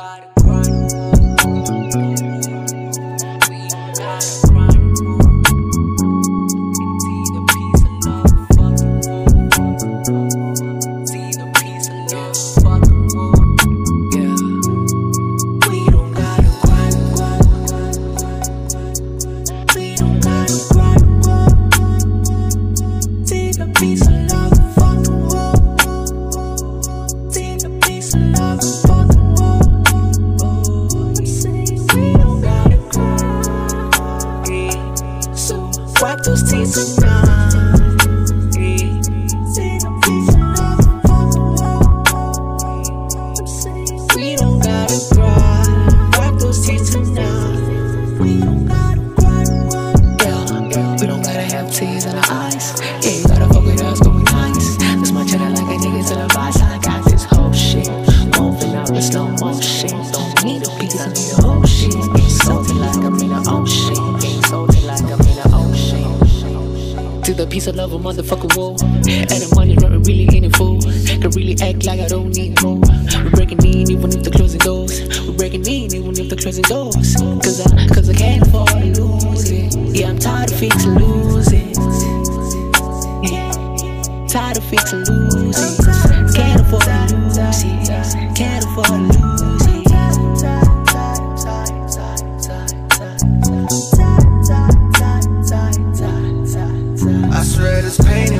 gotta grind. We gotta grind. See the piece of love, fuck world. See the piece of love, fuck world. Yeah. We don't gotta grind. We don't gotta grind. See the piece. those teeth sometimes. The piece of love a motherfucker wall. And the money running really ain't in full. Can really act like I don't need more. We're breaking in even if the closing doors. We're breaking in even if the closing doors. Cause I, cause I can't afford to lose it. Yeah, I'm tired of fixing losing. Tired of fixing losing. Can't afford to lose it. Can't afford to lose it. I swear this pain